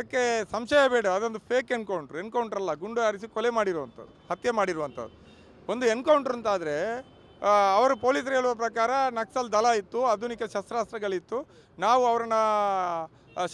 ಅದಕ್ಕೆ ಸಂಶಯ ಬೇಡ, ಅದೊಂದು ಫೇಕ್ ಎನ್ಕೌಂಟ್ರ್ ಎನ್ಕೌಂಟ್ರ್ ಅಲ್ಲ, ಗುಂಡು ಹಾರಿಸಿ ಕೊಲೆ ಮಾಡಿರುವಂಥದ್ದು, ಹತ್ಯೆ ಮಾಡಿರುವಂಥದ್ದು. ಒಂದು ಎನ್ಕೌಂಟ್ರ್ ಅಂತಾದರೆ ಅವರು ಪೊಲೀಸರು ಹೇಳುವ ಪ್ರಕಾರ ನಕ್ಸಲ್ ದಲ ಇತ್ತು, ಆಧುನಿಕ ಶಸ್ತ್ರಾಸ್ತ್ರಗಳಿತ್ತು. ನಾವು ಅವರನ್ನ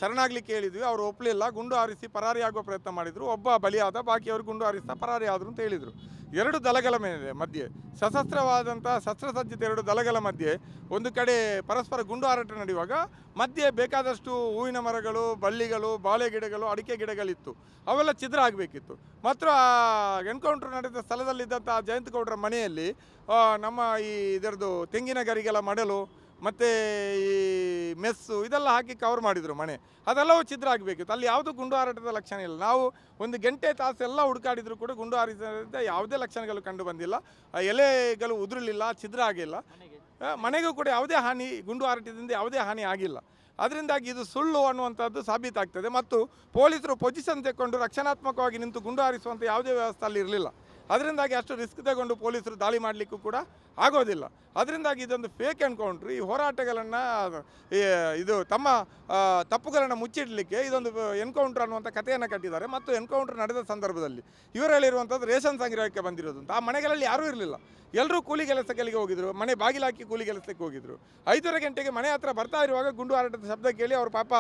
ಶರಣಾಗಲಿಕ್ಕೆ ಹೇಳಿದ್ವಿ, ಅವರು ಒಪ್ಪಲಿಲ್ಲ ಗುಂಡು ಹಾರಿಸಿ ಪರಾರಿ ಆಗುವ ಪ್ರಯತ್ನ ಮಾಡಿದರು, ಒಬ್ಬ ಬಲಿಯಾದ, ಬಾಕಿಯವರು ಗುಂಡು ಹಾರಿಸ್ತಾ ಪರಾರಿ ಆದರು ಅಂತ ಹೇಳಿದರು. ಎರಡು ದಲಗಳ ಮೇಲೆ ಮಧ್ಯೆ. ಸಶಸ್ತ್ರವಾದಂಥ ಶಸ್ತ್ರಸಜ್ಜಿತ ಎರಡು ದಲಗಳ ಮಧ್ಯೆ. ಒಂದು ಕಡೆ ಪರಸ್ಪರ ಗುಂಡು ಹಾರಾಟ ನಡೆಯುವಾಗ ಮಧ್ಯೆ ಬೇಕಾದಷ್ಟು ಹೂವಿನ ಮರಗಳು, ಬಳ್ಳಿಗಳು, ಬಾಳೆ ಗಿಡಗಳು, ಅಡಿಕೆ ಗಿಡಗಳಿತ್ತು. ಅವೆಲ್ಲ ಛಿದ್ರ ಆಗಬೇಕಿತ್ತು. ಮಾತ್ರ ಆ ಎನ್ಕೌಂಟರ್ ನಡೆದ ಸ್ಥಳದಲ್ಲಿದ್ದಂಥ ಜಯಂತ ಗೌಡರ ಮನೆಯಲ್ಲಿ ನಮ್ಮ ಈ ಇದರದು ತೆಂಗಿನ ಗರಿಗಳ ಮಡಲು ಮತ್ತು ಈ ಮೆಸ್ಸು ಇದೆಲ್ಲ ಹಾಕಿ ಕವರ್ ಮಾಡಿದರು ಮನೆ. ಅದೆಲ್ಲವೂ ಚಿತ್ರ ಆಗಬೇಕಿತ್ತು. ಅಲ್ಲಿ ಯಾವುದೂ ಗುಂಡು ಹಾರಾಟದ ಲಕ್ಷಣ ಇಲ್ಲ. ನಾವು ಒಂದು ಗಂಟೆ ತಾಸು ಎಲ್ಲ ಹುಡುಕಾಡಿದ್ರು ಕೂಡ ಗುಂಡು ಹಾರಿಸಿದ ಯಾವುದೇ ಲಕ್ಷಣಗಳು ಕಂಡು ಬಂದಿಲ್ಲ. ಎಲೆಗಳು ಉದುರಲಿಲ್ಲ, ಛಿದ್ರ ಆಗಿಲ್ಲ. ಮನೆಗೂ ಕೂಡ ಯಾವುದೇ ಹಾನಿ, ಗುಂಡು ಹಾರಾಟದಿಂದ ಯಾವುದೇ ಹಾನಿ ಆಗಿಲ್ಲ. ಅದರಿಂದಾಗಿ ಇದು ಸುಳ್ಳು ಅನ್ನುವಂಥದ್ದು ಸಾಬೀತಾಗ್ತದೆ. ಮತ್ತು ಪೊಲೀಸರು ಪೊಸಿಷನ್ ತೆಕ್ಕೊಂಡು ರಕ್ಷಣಾತ್ಮಕವಾಗಿ ನಿಂತು ಗುಂಡು ಹಾರಿಸುವಂಥ ಯಾವುದೇ ವ್ಯವಸ್ಥೆ ಅಲ್ಲಿ ಇರಲಿಲ್ಲ. ಅದರಿಂದಾಗಿ ಅಷ್ಟು ರಿಸ್ಕ್ ತಗೊಂಡು ಪೊಲೀಸರು ದಾಳಿ ಮಾಡಲಿಕ್ಕೂ ಕೂಡ ಆಗೋದಿಲ್ಲ. ಅದರಿಂದಾಗಿ ಇದೊಂದು ಫೇಕ್ ಎನ್ಕೌಂಟ್ರ್ ಈ ಹೋರಾಟಗಳನ್ನು ಇದು ತಮ್ಮ ತಪ್ಪುಗಳನ್ನು ಮುಚ್ಚಿಡಲಿಕ್ಕೆ ಇದೊಂದು ಎನ್ಕೌಂಟ್ರ್ ಅನ್ನುವಂಥ ಕಥೆಯನ್ನು ಕಟ್ಟಿದ್ದಾರೆ. ಮತ್ತು ಎನ್ಕೌಂಟ್ರ್ ನಡೆದ ಸಂದರ್ಭದಲ್ಲಿ ಇವರಲ್ಲಿರುವಂಥದ್ದು ರೇಷನ್ ಸಂಗ್ರಹಕ್ಕೆ ಬಂದಿರೋದು ಅಂತ. ಆ ಮನೆಗಳಲ್ಲಿ ಯಾರೂ ಇರಲಿಲ್ಲ. ಎಲ್ಲರೂ ಕೂಲಿ ಕೆಲಸಗಳಿಗೆ ಹೋಗಿದ್ರು. ಮನೆ ಬಾಗಿಲಾಕಿ ಕೂಲಿ ಕೆಲಸಕ್ಕೆ ಹೋಗಿದ್ರು. ಐದೂವರೆ ಗಂಟೆಗೆ ಮನೆ ಹತ್ರ ಬರ್ತಾ ಇರುವಾಗ ಗುಂಡು ಹಾರಾಟದ ಶಬ್ದ ಕೇಳಿ ಅವರ ಪಾಪ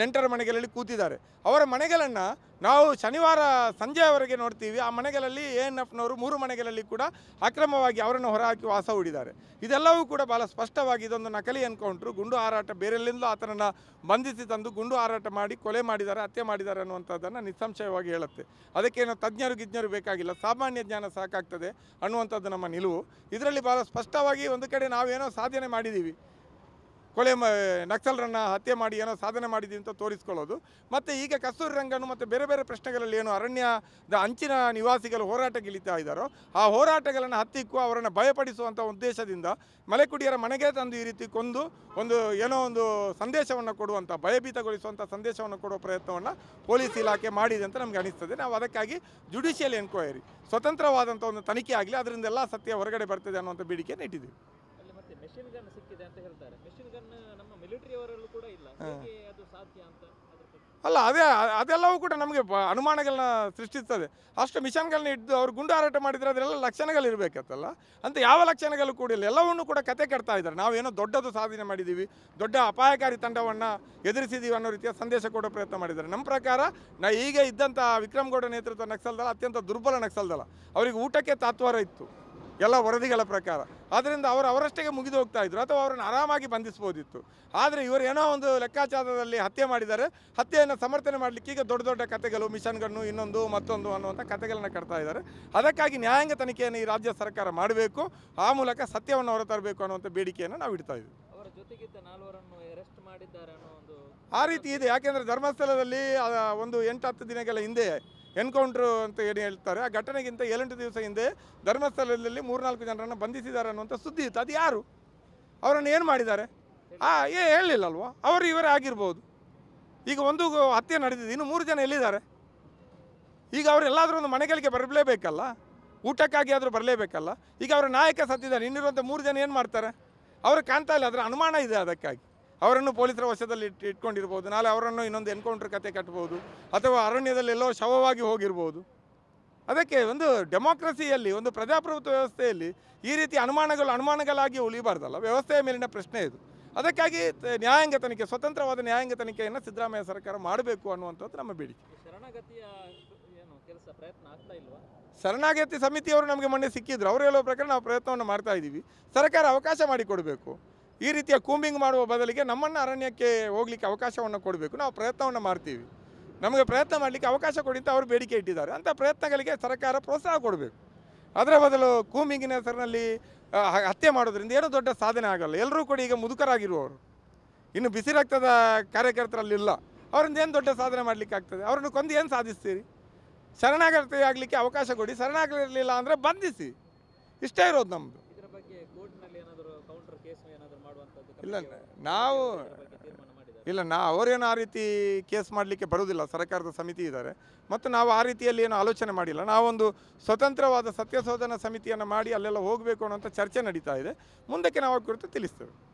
ನೆಂಟರ ಮನೆಗಳಲ್ಲಿ ಕೂತಿದ್ದಾರೆ. ಅವರ ಮನೆಗಳನ್ನು ನಾವು ಶನಿವಾರ ಸಂಜೆಯವರೆಗೆ ನೋಡ್ತೀವಿ. ಆ ಮನೆಗಳಲ್ಲಿ ಎ ಎನ್ ಎಫ್ನವರು ಮೂರು ಮನೆಗಳಲ್ಲಿ ಕೂಡ ಅಕ್ರಮವಾಗಿ ಅವರನ್ನು ಹೊರಹಾಕಿ ವಾಸ ಹೂಡಿದ್ದಾರೆ. ಇದೆಲ್ಲವೂ ಕೂಡ ಭಾಳ ಸ್ಪಷ್ಟವಾಗಿ ಇದೊಂದು ನಕಲಿ ಎನ್ಕೌಂಟ್ರು. ಗುಂಡು ಹಾರಾಟ, ಬೇರೆಲ್ಲಿಂದಲೂ ಆತನನ್ನು ಬಂಧಿಸಿ ತಂದು ಗುಂಡು ಹಾರಾಟ ಮಾಡಿ ಕೊಲೆ ಮಾಡಿದ್ದಾರೆ, ಹತ್ಯೆ ಮಾಡಿದ್ದಾರೆ ಅನ್ನುವಂಥದ್ದನ್ನು ನಿಸ್ಸಂಶಯವಾಗಿ ಹೇಳುತ್ತೆ. ಅದಕ್ಕೇನು ತಜ್ಞರು, ಗಿಜ್ಞರು ಬೇಕಾಗಿಲ್ಲ. ಸಾಮಾನ್ಯ ಜ್ಞಾನ ಸಾಕಾಗ್ತದೆ ಅನ್ನುವಂಥದ್ದು ನಮ್ಮ ನಿಲುವು. ಇದರಲ್ಲಿ ಭಾಳ ಸ್ಪಷ್ಟವಾಗಿ ಒಂದು ಕಡೆ ನಾವೇನೋ ಸಾಧನೆ ಮಾಡಿದ್ದೀವಿ. ಕೊಲೆ ಮ ನಕ್ಸಲರನ್ನು ಹತ್ಯೆ ಮಾಡಿ ಏನೋ ಸಾಧನೆ ಮಾಡಿದ್ದೀವಿ ಅಂತ ತೋರಿಸ್ಕೊಳ್ಳೋದು. ಮತ್ತು ಈಗ ಕಸ್ತೂರಿ ರಂಗನು ಮತ್ತು ಬೇರೆ ಬೇರೆ ಪ್ರಶ್ನೆಗಳಲ್ಲಿ ಏನು ಅರಣ್ಯದ ಅಂಚಿನ ನಿವಾಸಿಗಳು ಹೋರಾಟಗಿಳಿತಾ ಇದ್ದಾರೋ, ಆ ಹೋರಾಟಗಳನ್ನು ಹತ್ತಿಕ್ಕು ಅವರನ್ನು ಭಯಪಡಿಸುವಂಥ ಉದ್ದೇಶದಿಂದ ಮಲೆಕುಡಿಯರ ಮನೆಗೆ ತಂದು ಈ ರೀತಿ ಕೊಂದು ಒಂದು ಏನೋ ಒಂದು ಸಂದೇಶವನ್ನು ಕೊಡುವಂಥ ಭಯಭೀತಗೊಳಿಸುವಂಥ ಸಂದೇಶವನ್ನು ಕೊಡುವ ಪ್ರಯತ್ನವನ್ನು ಪೊಲೀಸ್ ಇಲಾಖೆ ಮಾಡಿದೆ ಅಂತ ನಮಗೆ ಅನಿಸ್ತದೆ. ನಾವು ಅದಕ್ಕಾಗಿ ಜುಡಿಷಿಯಲ್ ಎನ್ಕ್ವೈರಿ ಸ್ವತಂತ್ರವಾದಂಥ ಒಂದು ತನಿಖೆ ಆಗಲಿ, ಅದರಿಂದ ಎಲ್ಲ ಸತ್ಯ ಹೊರಗಡೆ ಬರ್ತದೆ ಅನ್ನುವಂಥ ಬೇಡಿಕೆಯನ್ನು ಇಟ್ಟಿದ್ದೀವಿ. ಮೆಷಿನ್ ಗನ್ ಸಿಕ್ಕಿದೆ ಅಂತ ಹೇಳ್ತಾರೆ. ಮೆಷಿನ್ ಗನ್ ನಮ್ಮ ಮಿಲಿಟರಿಯವರಲ್ಲೂ ಕೂಡ ಇಲ್ಲ. ಹೇಗೆ ಅದು ಸಾಧ್ಯ ಅಂತ ಅಲ್ಲ ಅದೇ ಅದೆಲ್ಲವೂ ಕೂಡ ನಮಗೆ ಅನುಮಾನಗಳನ್ನ ಸೃಷ್ಟಿಸ್ತದೆ. ಅಷ್ಟು ಮಿಷನ್ಗಳನ್ನ ಇಟ್ಟು ಅವ್ರು ಗುಂಡು ಹಾರಾಟ ಮಾಡಿದರೆ ಅದರೆಲ್ಲ ಲಕ್ಷಣಗಳು ಇರಬೇಕತ್ತಲ್ಲ? ಅಂತ ಯಾವ ಲಕ್ಷಣಗಳು ಕೂಡ ಇಲ್ಲ. ಎಲ್ಲವನ್ನೂ ಕೂಡ ಕತೆ ಕಟ್ತಾ ಇದ್ದಾರೆ. ನಾವೇನೋ ದೊಡ್ಡದು ಸಾಧನೆ ಮಾಡಿದ್ದೀವಿ ದೊಡ್ಡ ಅಪಾಯಕಾರಿ ತಂಡವನ್ನು ಎದುರಿಸಿದ್ದೀವಿ ಅನ್ನೋ ರೀತಿಯ ಸಂದೇಶ ಕೊಡೋ ಪ್ರಯತ್ನ ಮಾಡಿದ್ದಾರೆ. ನಮ್ಮ ಪ್ರಕಾರ ನಾ ಈಗ ಇದ್ದಂಥ ವಿಕ್ರಮ್ ಗೌಡ ನೇತೃತ್ವ ನಕ್ಸಲ್ ದಳ ಅತ್ಯಂತ ದುರ್ಬಲ ನಕ್ಸಲ್ ದಳ ಅವರಿಗೆ ಊಟಕ್ಕೆ ತಾತ್ವಾರ ಇತ್ತು. ಎಲ್ಲ ವರದಿಗಳ ಪ್ರಕಾರ. ಆದ್ದರಿಂದ ಅವರು ಅವರಷ್ಟೇ ಮುಗಿದು ಹೋಗ್ತಾ ಇದ್ರು ಅಥವಾ ಅವರನ್ನು ಆರಾಮಾಗಿ ಬಂಧಿಸ್ಬೋದಿತ್ತು. ಆದರೆ ಇವರು ಏನೋ ಒಂದು ಲೆಕ್ಕಾಚಾರದಲ್ಲಿ ಹತ್ಯೆ ಮಾಡಿದ್ದಾರೆ. ಹತ್ಯೆಯನ್ನು ಸಮರ್ಥನೆ ಮಾಡಲಿಕ್ಕೆ ಈಗ ದೊಡ್ಡ ದೊಡ್ಡ ಕತೆಗಳು ಮಿಷನ್ಗಳನ್ನು ಇನ್ನೊಂದು ಮತ್ತೊಂದು ಅನ್ನುವಂಥ ಕತೆಗಳನ್ನು ಕಟ್ತಾ ಇದ್ದಾರೆ. ಅದಕ್ಕಾಗಿ ನ್ಯಾಯಾಂಗ ತನಿಖೆಯನ್ನು ಈ ರಾಜ್ಯ ಸರ್ಕಾರ ಮಾಡಬೇಕು. ಆ ಮೂಲಕ ಸತ್ಯವನ್ನು ಹೊರತರಬೇಕು ಅನ್ನುವಂಥ ಬೇಡಿಕೆಯನ್ನು ನಾವು ಇಡ್ತಾ ಇದ್ದೀವಿ. ಅವರ ಜೊತೆಗಿದ್ದ ನಾಲ್ವರನ್ನು ಅರೆಸ್ಟ್ ಮಾಡಿದ್ದಾರೆ ಅನ್ನೋ ಒಂದು ಆ ರೀತಿ ಇದೆ. ಯಾಕೆಂದರೆ ಧರ್ಮಸ್ಥಳದಲ್ಲಿ ಒಂದು ಎಂಟು ಹತ್ತು ದಿನಗಳ ಹಿಂದೆ ಎನ್ಕೌಂಟ್ರು ಅಂತ ಏನು ಹೇಳ್ತಾರೆ, ಆ ಘಟನೆಗಿಂತ ಏಳೆಂಟು ದಿವಸ ಹಿಂದೆ ಧರ್ಮಸ್ಥಳದಲ್ಲಿ ಮೂರ್ನಾಲ್ಕು ಜನರನ್ನು ಬಂಧಿಸಿದ್ದಾರೆ ಅನ್ನುವಂಥ ಸುದ್ದಿ ಇತ್ತು. ಅದು ಯಾರು? ಅವರನ್ನು ಏನು ಮಾಡಿದ್ದಾರೆ? ಆ, ಏ, ಹೇಳಲಿಲ್ಲಲ್ವಾ? ಅವರು ಇವರೇ ಆಗಿರ್ಬೋದು. ಈಗ ಒಂದು ಹತ್ಯೆ ನಡೆದಿದೆ, ಇನ್ನು ಮೂರು ಜನ ಎಲ್ಲಿದ್ದಾರೆ? ಈಗ ಅವರು ಎಲ್ಲಾದರೂ ಒಂದು ಮನೆಗಳಿಗೆ ಬರಲೇಬೇಕಲ್ಲ? ಊಟಕ್ಕಾಗಿ ಆದರೂ ಬರಲೇಬೇಕಲ್ಲ? ಈಗ ಅವರ ನಾಯಕ ಸತ್ತಿದ್ದಾರೆ ಇನ್ನಿರುವಂಥ ಮೂರು ಜನ ಏನು ಮಾಡ್ತಾರೆ? ಅವರು ಕಾಣ್ತಾ ಇಲ್ಲ ಅದರ ಅನುಮಾನ ಇದೆ ಅದಕ್ಕಾಗಿ. ಅವರನ್ನು ಪೊಲೀಸರ ವಶದಲ್ಲಿ ಇಟ್ಟು ಇಟ್ಕೊಂಡಿರ್ಬೋದು. ನಾಳೆ ಅವರನ್ನು ಇನ್ನೊಂದು ಎನ್ಕೌಂಟರ್ ಕತೆ ಕಟ್ಬೋದು. ಅಥವಾ ಅರಣ್ಯದಲ್ಲಿ ಎಲ್ಲೋ ಶವವಾಗಿ ಹೋಗಿರ್ಬೋದು. ಅದಕ್ಕೆ ಒಂದು ಡೆಮೋಕ್ರಸಿಯಲ್ಲಿ ಒಂದು ಪ್ರಜಾಪ್ರಭುತ್ವ ವ್ಯವಸ್ಥೆಯಲ್ಲಿ ಈ ರೀತಿ ಅನುಮಾನಗಳು ಅನುಮಾನಗಳಾಗಿ ಉಳಿಬಾರ್ದಲ್ಲ. ವ್ಯವಸ್ಥೆಯ ಮೇಲಿನ ಪ್ರಶ್ನೆ ಇದು. ಅದಕ್ಕಾಗಿ ನ್ಯಾಯಾಂಗ ತನಿಖೆ ಸ್ವತಂತ್ರವಾದ ನ್ಯಾಯಾಂಗ ತನಿಖೆಯನ್ನು ಸಿದ್ದರಾಮಯ್ಯ ಸರ್ಕಾರ ಮಾಡಬೇಕು ಅನ್ನುವಂಥದ್ದು ನಮ್ಮ ಬೇಡಿಕೆ. ಈ ಶರಣಾಗತಿಯ ಏನು ಕೆಲಸ ಪ್ರಯತ್ನ ಆಗ್ತಾ ಇಲ್ವಾ? ಶರಣಾಗತಿ ಸಮಿತಿಯವರು ನಮಗೆ ಮೊನ್ನೆ ಸಿಕ್ಕಿದ್ರು. ಅವರು ಹೇಳೋ ಪ್ರಕಾರ ನಾವು ಪ್ರಯತ್ನವನ್ನು ಮಾಡ್ತಾ ಇದ್ದೀವಿ. ಸರ್ಕಾರ ಅವಕಾಶ ಮಾಡಿಕೊಡಬೇಕು. ಈ ರೀತಿಯ ಕೂಂಬಿಂಗ್ ಮಾಡುವ ಬದಲಿಗೆ ನಮ್ಮನ್ನು ಅರಣ್ಯಕ್ಕೆ ಹೋಗ್ಲಿಕ್ಕೆ ಅವಕಾಶವನ್ನು ಕೊಡಬೇಕು. ನಾವು ಪ್ರಯತ್ನವನ್ನು ಮಾಡ್ತೀವಿ. ನಮಗೆ ಪ್ರಯತ್ನ ಮಾಡಲಿಕ್ಕೆ ಅವಕಾಶ ಕೊಡಿ ಅಂತ ಅವರು ಬೇಡಿಕೆ ಇಟ್ಟಿದ್ದಾರೆ. ಅಂಥ ಪ್ರಯತ್ನಗಳಿಗೆ ಸರ್ಕಾರ ಪ್ರೋತ್ಸಾಹ ಕೊಡಬೇಕು. ಅದರ ಬದಲು ಕೂಮಿಂಗಿನ ಹೆಸರಿನಲ್ಲಿ ಹತ್ಯೆ ಮಾಡೋದ್ರಿಂದ ಏನೂ ದೊಡ್ಡ ಸಾಧನೆ ಆಗಲ್ಲ. ಎಲ್ಲರೂ ಕೂಡ ಈಗ ಮುದುಕರಾಗಿರುವವರು. ಇನ್ನು ಬಿಸಿ ರಕ್ತದ ಕಾರ್ಯಕರ್ತರಲ್ಲಿಲ್ಲ. ಅವರಿಂದ ಏನು ದೊಡ್ಡ ಸಾಧನೆ ಮಾಡಲಿಕ್ಕೆ ಆಗ್ತದೆ? ಅವರನ್ನು ಕೊಂದು ಏನು ಸಾಧಿಸ್ತೀರಿ? ಶರಣಾಗತಿ ಆಗಲಿಕ್ಕೆ ಅವಕಾಶ ಕೊಡಿ. ಶರಣಾಗಲಿಲ್ಲ ಅಂದರೆ ಬಂಧಿಸಿ. ಇಷ್ಟೇ ಇರೋದು ನಮ್ಮದು ಇಲ್ಲ ನಾವು ಇಲ್ಲ ನಾ ಅವರೇನು ಆ ರೀತಿ ಕೇಸ್ ಮಾಡಲಿಕ್ಕೆ ಬರುವುದಿಲ್ಲ ಸರ್ಕಾರದ ಸಮಿತಿ ಇದ್ದಾರೆ. ಮತ್ತು ನಾವು ಆ ರೀತಿಯಲ್ಲಿ ಏನು ಆಲೋಚನೆ ಮಾಡಿಲ್ಲ. ನಾವೊಂದು ಸ್ವತಂತ್ರವಾದ ಸತ್ಯಶೋಧನಾ ಸಮಿತಿಯನ್ನು ಮಾಡಿ ಅಲ್ಲೆಲ್ಲ ಹೋಗಬೇಕು ಅನ್ನೋಂಥ ಚರ್ಚೆ ನಡೀತಾ ಇದೆ. ಮುಂದಕ್ಕೆ ನಾವು ಕುರಿತು ತಿಳಿಸ್ತೇವೆ.